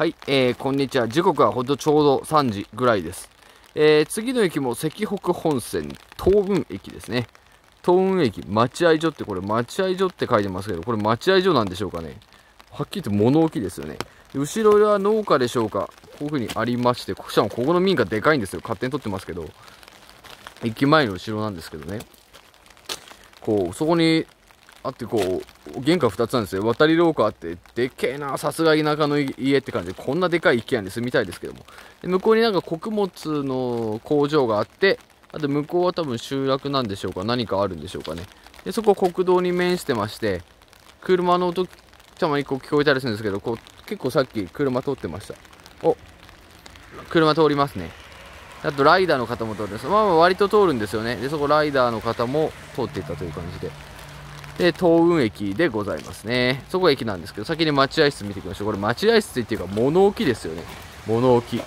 はい、えー、こんにちは。時刻はほんとちょうど3時ぐらいです。えー、次の駅も石北本線東雲駅ですね。東雲駅待合所ってこれ待合所って書いてますけど、これ待合所なんでしょうかね。はっきり言って物置ですよね。後ろは農家でしょうか。こういう風にありまして、こしかもここの民家でかいんですよ。勝手に撮ってますけど。駅前の後ろなんですけどね。こう、そこにあってこう、玄関2つなんですよ。渡り廊下あって、でっけえな、さすが田舎の家って感じで、こんなでかい一軒家に住みたいですけども。向こうになんか穀物の工場があって、あと向こうは多分集落なんでしょうか、何かあるんでしょうかね。で、そこ国道に面してまして、車の音、たまにこう聞こえたりするんですけど、こう、結構さっき車通ってました。お、車通りますね。あとライダーの方も通るんです。まあまあ割と通るんですよね。で、そこライダーの方も通っていったという感じで。で、東雲駅でございますね。そこが駅なんですけど、先に待合室見ていきましょう。これ待合室っていうか物置ですよね。物置。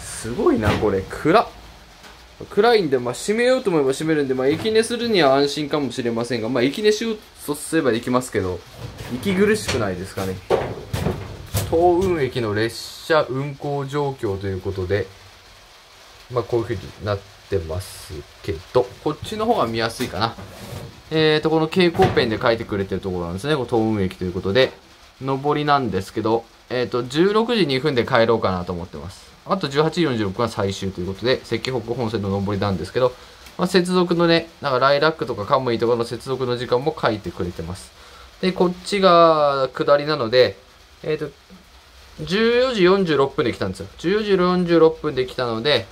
すごいな、これ。暗暗いんで、まあ、閉めようと思えば閉めるんで、まあ、駅寝するには安心かもしれませんが、まあ、駅寝しようとすればできますけど、息苦しくないですかね。東雲駅の列車運行状況ということで、まあ、こういう風になってますけど、こっちの方が見やすいかな。えーと、この蛍光ペンで書いてくれてるところなんですね。こ東雲駅ということで。上りなんですけど、えっ、ー、と、16時2分で帰ろうかなと思ってます。あと18時46分が最終ということで、石北本線の上りなんですけど、まあ、接続のね、なんかライラックとかカムイとかの接続の時間も書いてくれてます。で、こっちが下りなので、えっ、ー、と、14時46分で来たんですよ。14時46分で来たので、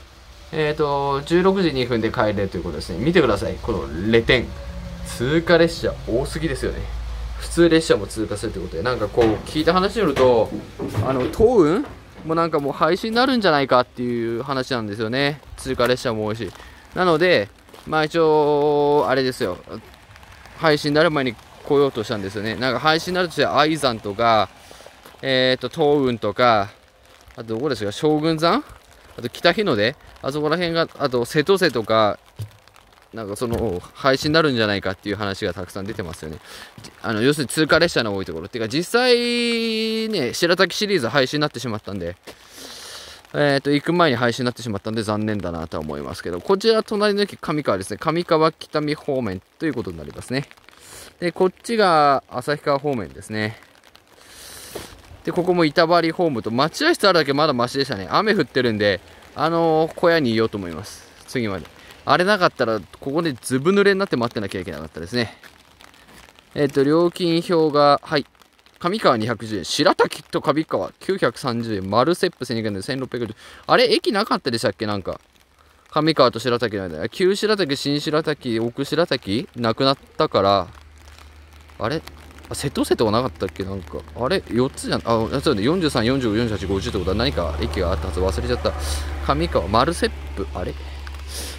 えっ、ー、と、16時2分で帰れるということですね。見てください。このレ点。通過列車多すぎですよね。普通列車も通過するってことでなんかこう聞いた話によるとあの東運？もなんかもう廃止になるんじゃないかっていう話なんですよね。通過列車も多いし。なのでまあ一応あれですよ。廃止になる前に来ようとしたんですよね。なんか廃止になるとして愛山とかえっ、ー、と東運とかあとどこですか？将軍山？あと北日の出？あそこら辺があと瀬戸瀬とかなんかその廃止になるんじゃないかっていう話がたくさん出てますよね。あの要するに通過列車の多いところ。っていうか実際ね、白滝シリーズ廃止になってしまったんで、えっ、ー、と、行く前に廃止になってしまったんで残念だなとは思いますけど、こちら隣の駅上川ですね。上川北見方面ということになりますね。で、こっちが旭川方面ですね。で、ここも板張りホームと、待合室あるだけまだマシでしたね。雨降ってるんで、あのー、小屋にいようと思います。次まで。あれなかったら、ここでずぶ濡れになって待ってなきゃいけなかったですね。えっ、ー、と、料金表が、はい。上川210円、白滝と上川930円、マルセップ1200円で1650円あれ駅なかったでしたっけ？なんか。上川と白滝の間。旧白滝、新白滝、奥白滝？なくなったから、あれ？あ瀬戸瀬戸はなかったっけ？なんか。あれ ?4 つじゃん。あ、そうだね。43、45、48、50ってことは何か駅があったはず忘れちゃった。上川、マルセップ、あれ？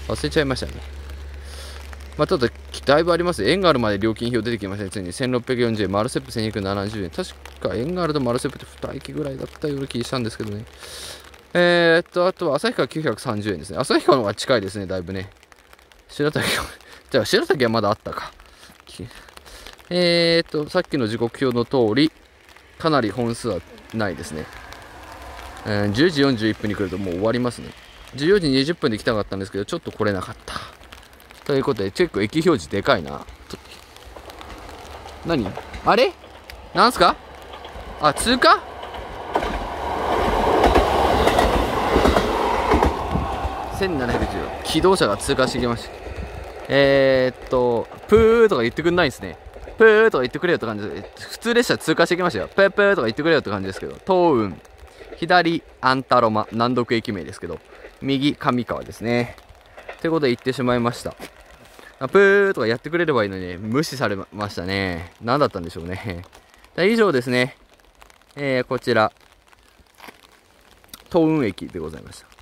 忘れちゃいましたね。まあ、ちょっとだいぶあります。エンガールまで料金表出てきましたね。ついに1640円、マルセップ1270円。確かエンガールとマルセップって2駅ぐらいだったような気したんですけどね。えー、っと、あとは旭川930円ですね。旭川の方が近いですね、だいぶね。白滝、じゃあ白滝はまだあったか。えー、っと、さっきの時刻表の通り、かなり本数はないですね。えー、10時41分に来るともう終わりますね。14時20分で来たかったんですけど、ちょっと来れなかった。ということで、チェック駅表示でかいな。何？あれ？なんすか？あ、通過？1710機動車が通過してきました。えー、っとプーとか言ってくんないんですね。プーとか言ってくれよって感じで普通列車通過してきましたよ。プープーとか言ってくれよって感じですけど東雲左アンタロマ難読駅名ですけど。右上川ですね。ということで行ってしまいました。プーとかやってくれればいいのに無視されましたね。何だったんでしょうね。以上ですね。えー、こちら。東雲駅でございました。